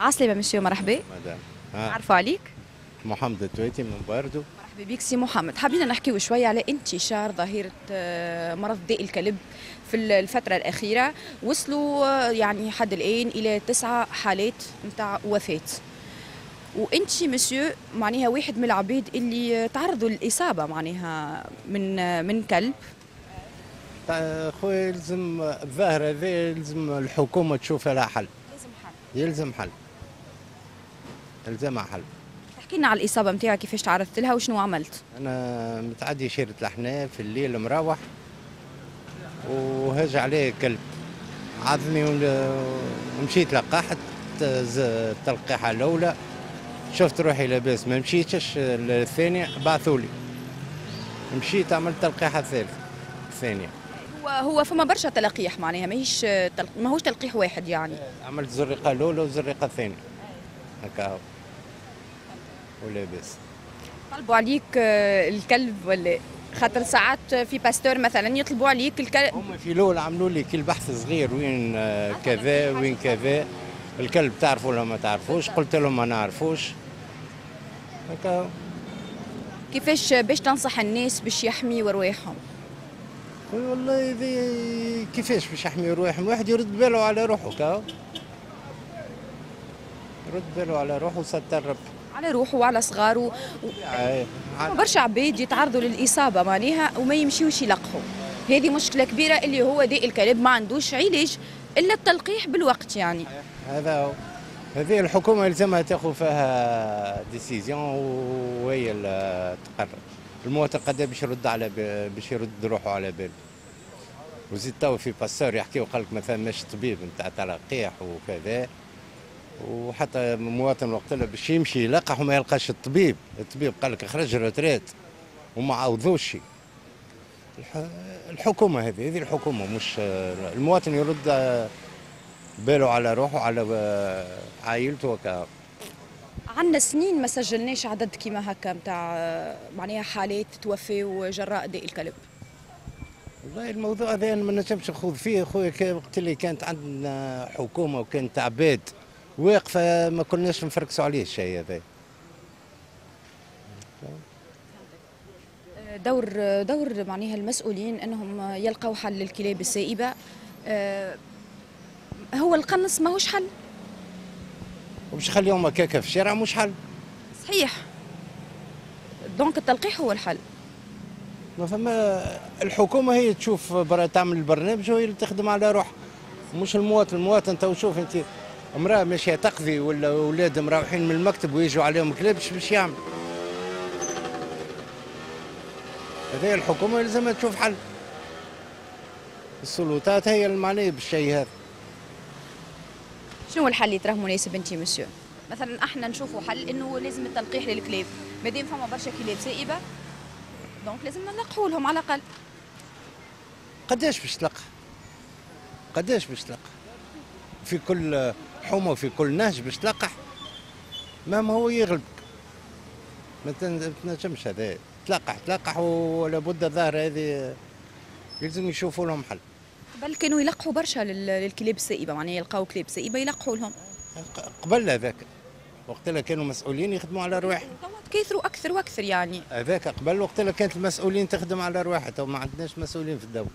عسلامة مسيو مرحبا. مدام. عرفوا عليك. محمد التويتي من باردو. مرحبا بك سي محمد. حابين نحكيو شوية على انتشار ظاهرة آه، مرض داء الكلب في الفترة الأخيرة. وصلوا آه، يعني حد الآن إلى تسعة حالات نتاع وفاة. وأنت مسيو معناها واحد من العباد اللي تعرضوا للإصابة معناها من آه، من كلب. خويا يلزم الظاهر هذا يلزم الحكومة تشوف لها حل. لازم حل. يلزم حل. يلزمها حل. تحكي لنا على الإصابة نتاعك كيفاش تعرضت لها وشنو عملت؟ أنا متعدي شيرة الأحناف في الليل مروح وهج عليه كلب. عضني ول- ومشيت لقحت التلقيحة الأولى. شفت روحي لاباس ما مشيتش الثانية بعثولي مشيت عملت تلقيحة الثالثة الثانية. هو هو فما برشا تلقيح معناها ماهيش. ماهوش تلقيح واحد يعني. عملت زرقة الأولى والزرقة الثانية. هكا. ولاباس طلبوا عليك آه، الكلب ولا خاطر ساعات في باستور مثلا يطلبوا عليك الكلب؟ هم في الأول عملوا لي كل بحث صغير وين آه، كذا وين كذا. الكلب تعرفوا ولا ما تعرفوش؟ قلت لهم ما نعرفوش. هكا. كيفاش باش تنصح الناس باش يحميوا رواحهم؟ والله كيفاش باش يحمي روحهم واحد يرد باله على روحه كاو. يرد باله على روحه وستر ربي. على روحه وعلى صغاره. و... آه، على- برشا عباد يتعرضوا للإصابة معناها وما يمشيوش يلقحوا. هذه مشكلة كبيرة اللي هو داء الكلب ما عندوش علاج إلا التلقيح بالوقت يعني. هذا هو. هذه الحكومة يلزمها تاخذ فيها décision وهي اللي تقرر. المواطن قد باش يرد على باش يرد روحه على باله وزيد تو في باستور يحكي وقال لك مثلا مش طبيب نتاع تلقيح وكذا. وحتى المواطن وقت اللي باش يمشي يلقح وما يلقاش الطبيب. الطبيب قال لك اخرج retraite وما عوضوش. الح- الحكومة هذه هذه الحكومة مش المواطن يرد باله على روحه على عائلته وكا. عندنا سنين ما سجلناش عدد كيما هكا نتاع معناها حالات توفوا جراء داء الكلب. والله الموضوع هذا ما نجمش نخوض فيه. خويا وقت اللي كانت عندنا حكومة وكانت عباد واقفه ما كناش نفركسوا عليه الشيء هذا. دور دور معناها المسؤولين إنهم يلقوا حل للكلاب السائبة. آه، هو القنص ماهوش حل؟ ومش خليهم هكاكة في الشارع مش حل. صحيح. donc التلقيح هو الحل. ما فما الحكومة هي تشوف برا تعمل البرنامج وهي اللي تخدم على روحها مش المواطن المواطن تو شوف أنت امرأة ماشيه تقضي ولا أولاد مروحين من المكتب ويجوا عليهم كلاب باش يعمل. هذه الحكومة لازمها تشوف حل. السلطات هي المعنية بالشيء هذا. شنو هو الحل اللي تراه مناسب أنت مسيو؟ مثلا إحنا نشوفوا حل إنه لازم التلقيح للكلاب. مادام فما برشا كلاب سائبة دونك لازم نلقحوا لهم على الأقل. قداش باش تلقى قداش باش تلقى في كل حومه وفي كل نهج باش تلقح. ما ما هو يغلبك ما تن- ما تنجمش هذا. تلقح تلقح ولا بد الظاهر هذه يلزم يشوفوا لهم حل. بل كانوا يلقحوا برشا لل- للكلاب السائبة معناها يلقاو كلاب سائبة يلقحوا لهم. قبل هذاك وقت اللي كانوا مسؤولين يخدموا على رواحهم. توا تكاثروا أكثر وأكثر يعني. هذاك قبل وقت اللي كانت المسؤولين تخدم على رواحها. ما عندناش مسؤولين في الدولة.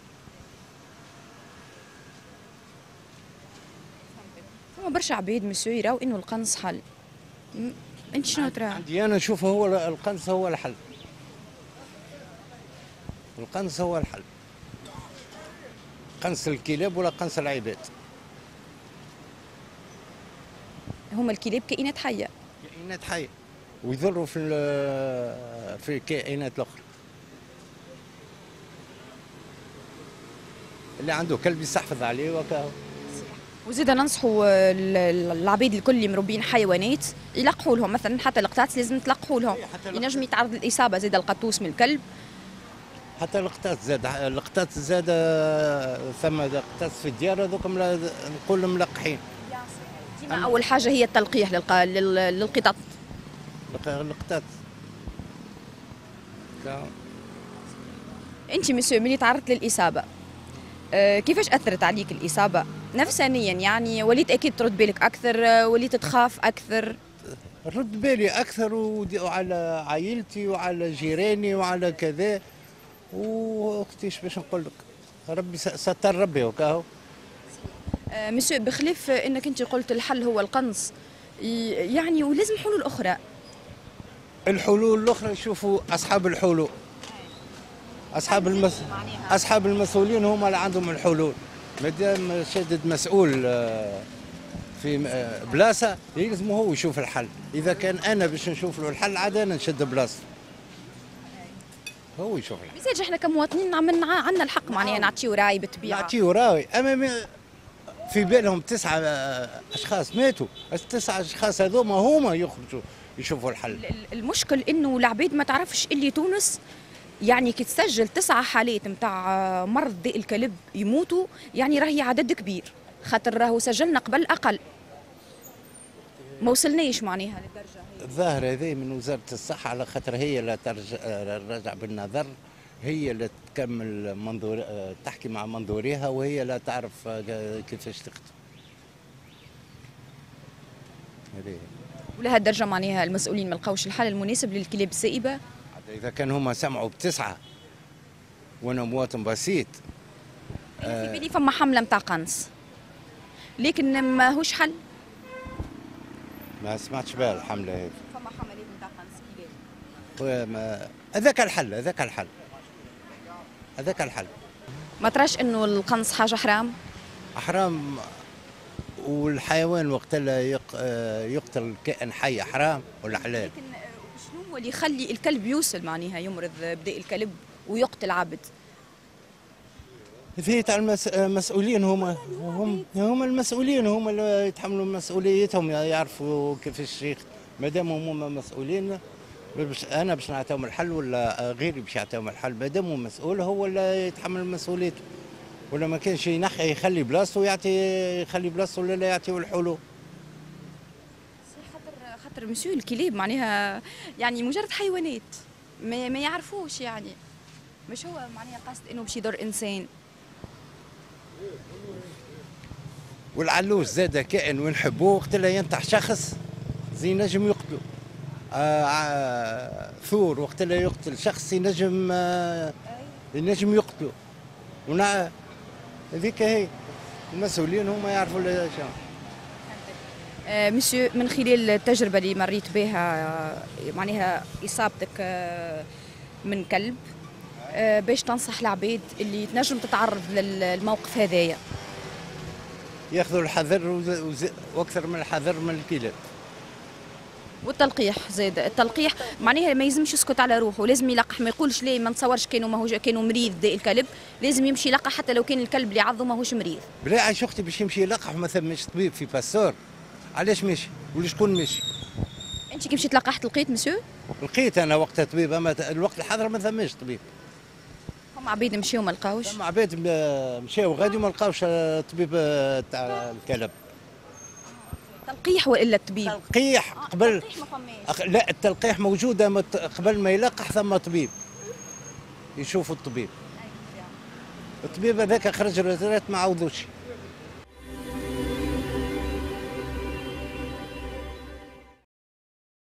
برشا عباد مسيو يراو إنه القنص حل. أنت شنو ترى؟ عندي أنا نشوف هو القنص هو الحل. القنص هو الحل. قنص الكلاب ولا قنص العباد؟ هما الكلاب كائنات حية. كائنات حية. ويضروا في في الكائنات الأخرى. اللي عنده كلب يستحفظ عليه وكا وزيدا ننصحوا ال- ال- العباد الكل اللي مربين حيوانات يلقحوا لهم. مثلا حتى القطاط لازم تلقحوا لهم. حتى ينجم يتعرض للاصابه زيد القطوس من الكلب. حتى القطاط زاد القطاط زاد ثم قطاط في الديار هذوك نقول ملقحين ديما أول حاجة هي التلقيح للق... لل... للقطط. القطاط أنت مسيو ملي تعرضت للإصابة آه، كيفاش أثرت عليك الإصابة؟ نفسانيا يعني وليت أكيد ترد بالك أكثر وليت تخاف أكثر. رد بالي أكثر وعلى عائلتي وعلى جيراني وعلى كذا. واختيش باش نقول لك؟ ربي ستر ربي وكاهو آه، مسيو بخلاف إنك أنت قلت الحل هو القنص يعني ولازم حلول أخرى. الحلول الأخرى شوفوا أصحاب الحلول. أصحاب المس... أصحاب المسؤولين هم اللي عندهم الحلول. ما دام شدد مسؤول آه، في آه، بلاصة يلزم هو يشوف الحل. إذا كان أنا باش نشوف له الحل عاد أنا نشد بلاصته هو يشوف الحل. مزاج إحنا كمواطنين عملنا عندنا الحق معناها نعطيو رأي بالطبيعه نعطيه راوي أما في بالهم تسعة آه، أشخاص ماتوا. التسعه أشخاص هذوما هما يخرجوا يشوفوا الحل. ال- ال- المشكل إنه العباد ما تعرفش اللي تونس يعني كي تسجل تسعة حالات نتاع مرض ذئ الكلب يموتوا يعني راهي عدد كبير. خاطر راهو سجلنا قبل أقل ما وصلناش معناها للدرجة هي. الظاهر هذه من وزارة الصحة على خاطر هي لا ترجع الرجع بالنظر. هي اللي تكمل منظور آه، تحكي مع منظوريها وهي لا تعرف آه، كيفاش تخدم. هذه ولهالدرجه معناها المسؤولين ما لقاوش الحل المناسب للكلاب السائبة. إذا كان هما سمعوا بتسعة وأنا مواطن بسيط. أنا في بالي فما حملة نتاع قنص. لكن ماهوش حل؟ ما سمعتش بها الحملة هذه. فما حملات نتاع قنص كلاب وما- هذاك الحل هذاك الحل. هذاك الحل. ما تراش إنه القنص حاجة حرام؟ حرام والحيوان وقت. آه، يقتل كائن حي حرام ولا حلال. لكن هو اللي يخلي الكلب يوصل معناها يمرض بداء الكلب ويقتل عبد. هذه تاع المس... المسؤولين هما هم هم المسؤولين هم اللي يتحملوا مسؤوليتهم يعرفوا كيفاش. ما دام هما مسؤولين أنا باش نعطيهم الحل ولا غيري باش يعطيهم الحل؟ ما دام مسؤول هو اللي يتحمل مسؤوليته ولا ما كانش ينحي يخلي بلاصتو يعطي يخلي بلاصتو ولا لا يعطيه الحلول. خاطر مسيو الكلاب معناها يعني مجرد حيوانات ما, ما يعرفوش يعني. مش هو معناها قصد إنه باش يضر إنسان. والعلوش زادة كائن ونحبوه وقت اللي ينطح شخص زي نجم يقتله آه آه ثور وقت اللي يقتل شخص ينجم آه ينجم يقتله ونع هذيك هي. المسؤولين هم يعرفوا آه، مسيو من خلال التجربة اللي مريت بها آه، معناها إصابتك آه، من كلب آه، باش تنصح العباد اللي تنجم تتعرض للموقف هذايا. ياخذوا الحذر وأكثر من الحذر من الكلاب. والتلقيح زاد. التلقيح معناها ما يلزمش يسكت على روحه لازم يلقح. ما يقولش ليه ما نتصورش كانوا ماهوش كانوا مريض داء الكلب لازم يمشي يلقح حتى لو كان الكلب اللي عضه ماهوش مريض. بالله عيش أختي باش يمشي يلقح ما ثمش طبيب في باستور علاش ماشي؟ ولشكون ماشي؟ انت كي مشيت لقحت لقيت مسيو؟ لقيت أنا وقتها طبيب اما الوقت الحاضر ما ثماش طبيب. فمة عباد مشيو ما لقاوش؟ مع عباد م- مشاو غادي وما لقاوش آه، طبيب آه، تاع الكلب. تلقيح وإلا الطبيب؟ تلقيح قبل ما فماش أخ- لا التلقيح موجودة مت- قبل ما يلقح ثم طبيب. يشوفوا الطبيب. الطبيب هذاك خرج ما عوضوش